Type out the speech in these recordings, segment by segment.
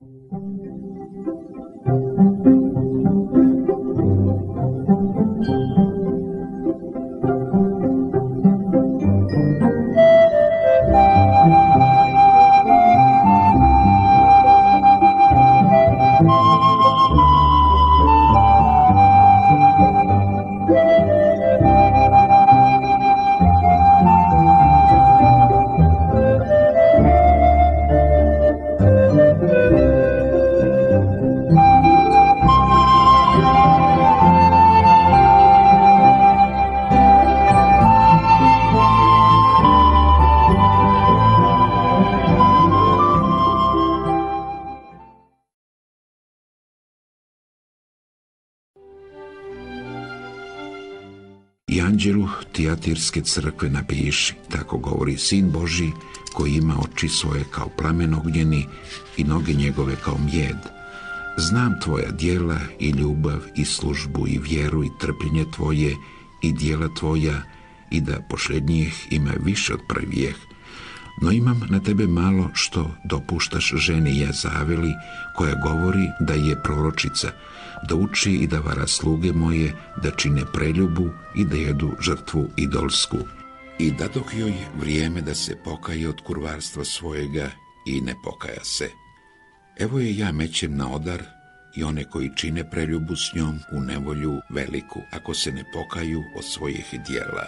Thank you. I anđelu Tijatirske crkve napiši, tako govori Sin Boži, koji ima oči svoje kao plamen ognjeni i noge njegove kao mjed. Znam tvoja dijela i ljubav i službu i vjeru i trpljenje tvoje i dijela tvoja i da posljednjih ima više od prvijeh. No imam na tebe malo što dopuštaš ženi Jezaveli koja govori da je proročica, da uči i da vara sluge moje, da čine preljubu i da jedu žrtvu idolsku. I da dok joj vrijeme da se pokaje od kurvarstva svojega i ne pokaja se. Evo je ja mećem na odar i one koji čine preljubu s njom u nevolju veliku, ako se ne pokaju od svojih dijela.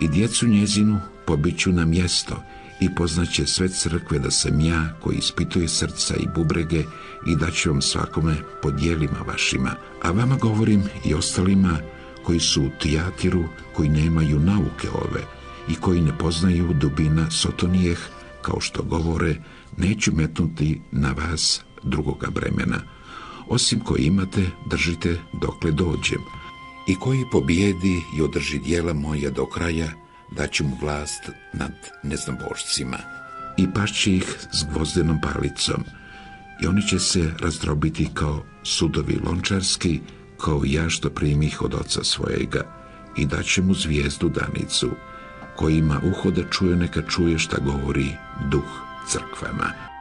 I djecu njezinu pobiću na mjesto i poznaće sve crkve da sam ja koji ispituje srca i bubrege i da ću vam svakome po dijelima vašima. A vama govorim i ostalima koji su u tijatiru, koji nemaju nauke ove i koji ne poznaju dubina sotonijeh, kao što govore, neću metnuti na vas drugoga bremena. Osim koji imate, držite dokle dođem. I koji pobijedi i održi dijela moja do kraja, daću mu vlast nad neznabošcima. I pašće ih s gvozdenom palicom, i oni će se razdrobiti kao sudovi lončarski, kao ja što primih od oca svojega, i daće mu zvijezdu danicu, koji ima uho da čuje, neka čuje šta govori duh crkvama.